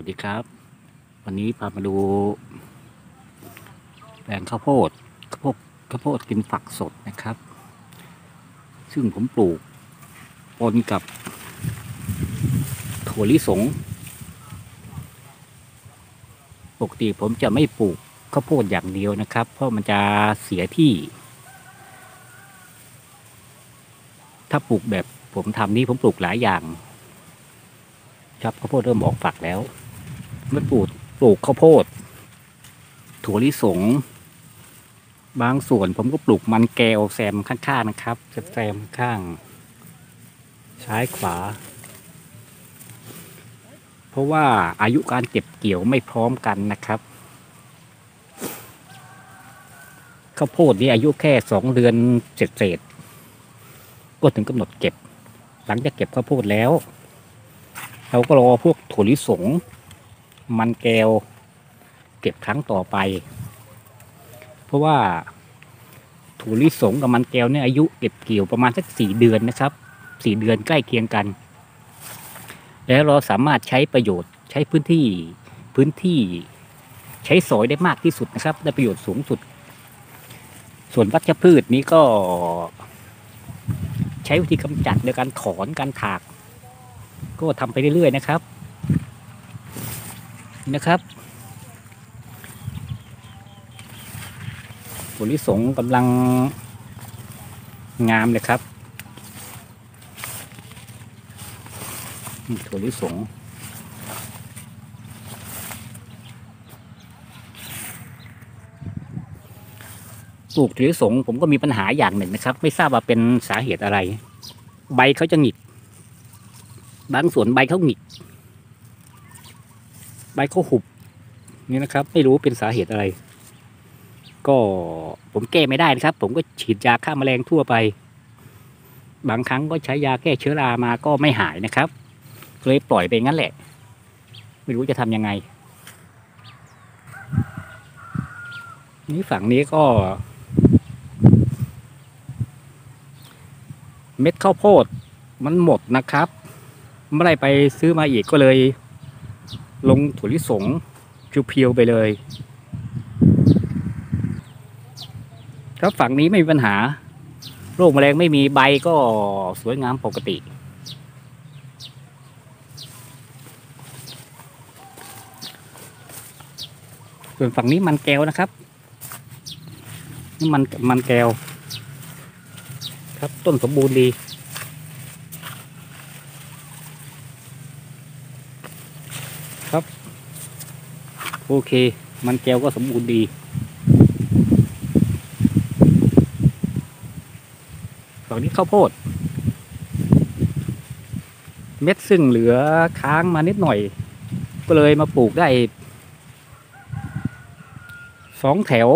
วัสดีครับ วันนี้พามาดูแปลงข้าวโพดข้าวโพดข้าวโพดกินฝักสดนะครับ ซึ่งผมปลูกปนกับถั่วลิสงปกติผมจะไม่ปลูกข้าวโพดอย่างเดียวนะครับ เพราะมันจะเสียที่ ถ้าปลูกแบบผมทำนี้ผมปลูกหลายอย่างครับข้าวโพดเริ่มออกฝักแล้ว เมื่อปลูกปลูกข้าวโพด ถั่วลิสง บางส่วนผมก็ปลูกมันแก้วแซมข้างๆนะครับแซมข้างซ้ายขวา เพราะว่าอายุการเก็บเกี่ยวไม่พร้อมกันนะครับข้าวโพดนี่อายุแค่สองเดือนเศษๆก็ถึงกำหนดเก็บ หลังจากเก็บข้าวโพดแล้ว เราก็รอพวกถั่วลิสง มันแก้ว เก็บครั้งต่อไป เพราะว่าถั่วลิสงกับมันแก้วเนี่ยอายุเก็บเกี่ยวประมาณสักสี่เดือนนะครับสี่เดือนใกล้เคียงกัน แล้วเราสามารถใช้ประโยชน์ใช้พื้นที่พื้นที่ใช้สอยได้มากที่สุดนะครับ ได้ประโยชน์สูงสุด ส่วนวัชพืชนี้ก็ ใช้วิธีกำจัดโดยการถอนการถาก ก็ทำไปเรื่อยๆนะครับ นะครับถั่วลิสงกำลังงามเลยครับถั่วลิสงปลูกถั่วลิสงผมก็มีปัญหาอย่างหนึ่งนะครับ ไม่ทราบว่าเป็นสาเหตุอะไร ใบเขาจะหงิก บางส่วนใบเขาหงิก ใบเขาหุบนี่นะครับ ไม่รู้เป็นสาเหตุอะไร ก็ผมแก้ไม่ได้นะครับ ผมก็ฉีดยาฆ่าแมลงทั่วไป บางครั้งก็ใช้ยาแก้เชื้อรามาก็ไม่หายนะครับเลยปล่อยไปงั้นแหละ ไม่รู้จะทำยังไง นี่ฝั่งนี้ก็ เม็ดข้าวโพดมันหมดนะครับเมื่อไรไปซื้อมาอีกก็เลย ลงถั่วลิสงเพียวๆไปเลย ครับฝั่งนี้ไม่มีปัญหา โรคแมลงไม่มีใบก็สวยงามปกติ ส่วนฝั่งนี้มันแก้วนะครับนี่มันมันแก้ว ครับต้นสมบูรณ์ดี ครับ โอเค มันแก้วก็สมบูรณ์ดีฝั่งนี้ข้าวโพด เม็ดซึ่งเหลือค้างมานิดหน่อย ก็เลยมาปลูกได้สองแถว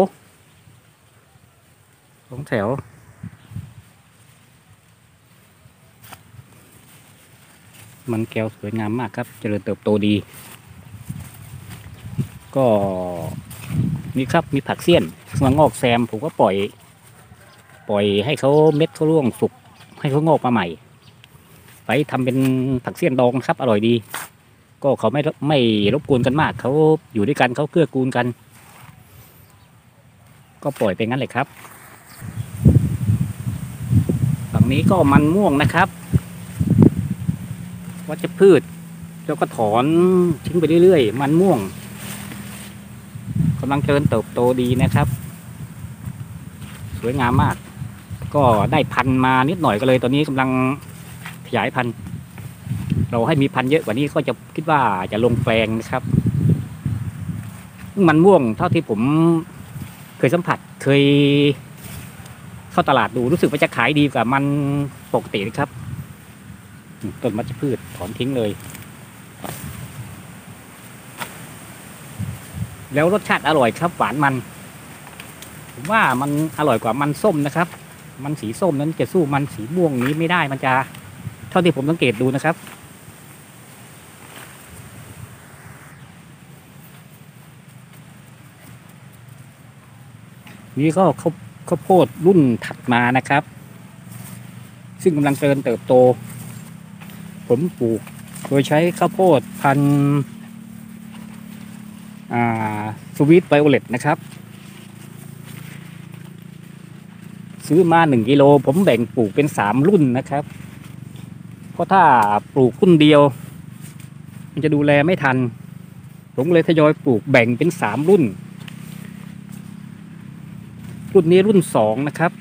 สองแถว มันแก้วสวยงามมากครับ เจริญเติบโตดี ก็มีครับมีผักเสี้ยนมางอกแซมผมก็ปล่อย ปล่อยให้เขาเม็ดเขาร่วงสุก ให้เขางอกมาใหม่ ไปทำเป็นผักเสี้ยนดองครับ อร่อยดี ก็เขาไม่ไม่รบกวนกันมากเขาอยู่ด้วยกันเขาเกื้อกูลกัน ก็ปล่อยไปงั้นเลยครับฝั่งนี้ก็มันม่วงนะครับวัชพืชแล้วก็ถอนทิ้งไปเรื่อยๆ มันม่วง กำลังเจริญเติบโตดีนะครับ สวยงามมาก ก็ได้พันธุ์มานิดหน่อยก็เลยตอนนี้กำลังขยายพันธุ์เราให้มีพันธุ์เยอะกว่านี้ก็จะคิดว่าจะลงแปลงนะครับ มันม่วงเท่าที่ผมเคยสัมผัสเคยเข้าตลาดดูรู้สึกว่าจะขายดีกว่ามันปกตินะครับ ต้นมัชพืชถอนทิ้งเลย แล้วรสชาติอร่อยครับ หวานมัน ผมว่ามันอร่อยกว่ามันส้มนะครับ มันสีส้มนั้นจะสู้มันสีม่วงนี้ไม่ได้มันจะ เท่าที่ผมสังเกตดูนะครับนี่ก็ข้าวข้าวโพดรุ่นถัดมานะครับ ซึ่งกำลังเจริญเติบโต ผมปลูก โดยใช้ข้าวโพดพันธุ์ สวีทไ i โอเลตนะครับ ซื้อมาหนึ่งกิโลผมแบ่งปลูกเป็นสามรุ่นนะครับ เพราะถ้าปลูกรุ่นเดียว มันจะดูแลไม่ทัน ผมเลยทยอยปลูกแบ่งเป็นสามรุ่น รุ่นนี้รุ่นสองนะครับ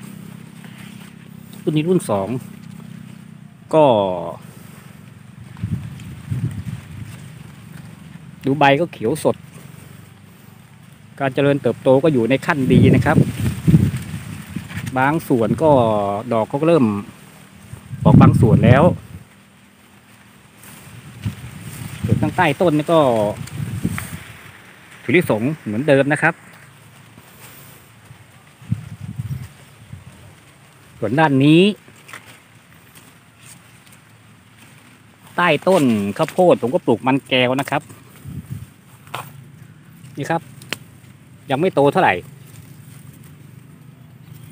รุ่นนี้รุ่นสองก็ดูใบก็เขียวสด การเจริญเติบโตก็อยู่ในขั้นดีนะครับ บางส่วนก็ดอกก็เริ่มออกบางส่วนแล้วส่วนข้างใต้ต้นนี่ก็ถั่วลิสงเหมือนเดิมนะครับ ส่วนด้านนี้ ใต้ต้นข้าวโพดผมก็ปลูกมันแก้วนะครับ นี่ครับ ยังไม่โตเท่าไหร่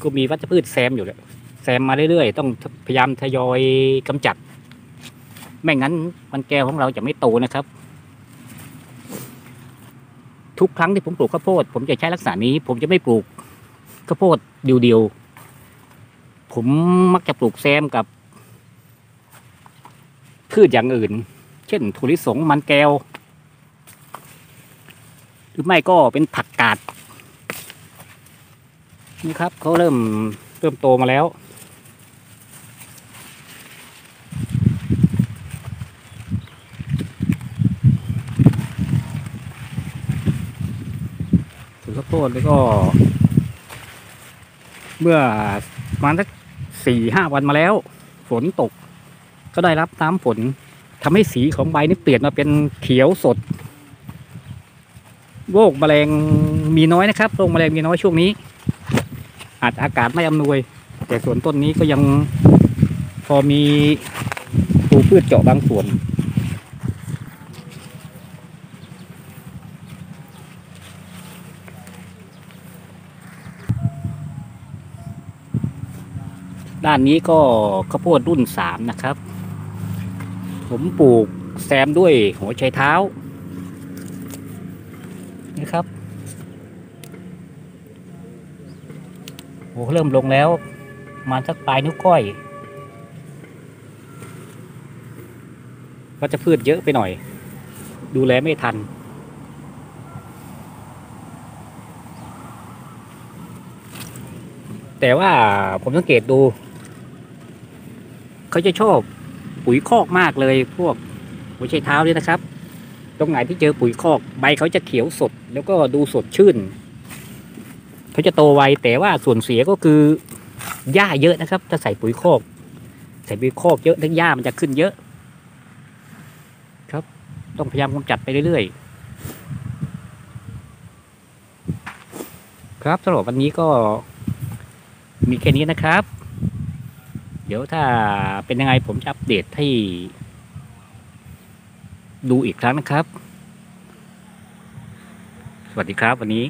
ก็มีวัชพืชแซมอยู่เลยแซมมาเรื่อยๆ ต้องพยายามทยอยกำจัด ไม่งั้นมันแก้วของเราจะไม่โตนะครับ ทุกครั้งที่ผมปลูกข้าวโพด ผมจะใช้ลักษณะนี้ ผมจะไม่ปลูกข้าวโพดเดียวๆ ผมมักจะปลูกแซมกับพืชอย่างอื่น เช่นถั่วลิสงมันแก้ว หรือไม่ก็เป็นผักกาดนี่ครับเขาเริ่มเริ่มโตมาแล้ว ส่วนข้าวโพดแล้วก็ เมื่อประมาณสักสี่ห้าวันมาแล้ว ฝนตก ก็ได้รับน้ำฝนทำให้สีของใบนี่เปลี่ยนมาเป็นเขียวสด โรคแมลงมีน้อยนะครับโรคแมลงมีน้อยช่วงนี้ อาจอากาศไม่อำนวย แต่ส่วนต้นนี้ก็ยังพอมีปลูกพืชเจาะบางส่วน ด้านนี้ก็ข้าวโพดรุ่นสามนะครับ ผมปลูกแซมด้วยหัวไชเท้า นี่ครับโอ้เริ่มลงแล้ว มาสักปลายนิ้วก้อย ก็จะพืชเยอะไปหน่อย ดูแลไม่ทัน แต่ว่าผมสังเกตดู เขาจะชอบปุ๋ยคอกมากเลยพวกหัวไชเท้าเนี่ยนะครับ ตรงไหนที่เจอปุ๋ยคอกใบเขาจะเขียวสด แล้วก็ดูสดชื่นเขาจะโตไวแต่ว่าส่วนเสียก็คือหญ้าเยอะนะครับ ถ้าใส่ปุ๋ยคอก ใส่ปุ๋ยคอกเยอะทั้งหญ้ามันจะขึ้นเยอะ ครับ ต้องพยายามกำจัดไปเรื่อยๆ ครับสำหรับวันนี้ก็มีแค่นี้นะครับ เดี๋ยวถ้าเป็นยังไงผมจะอัปเดตให้ ดูอีกครั้งนะครับ สวัสดีครับวันนี้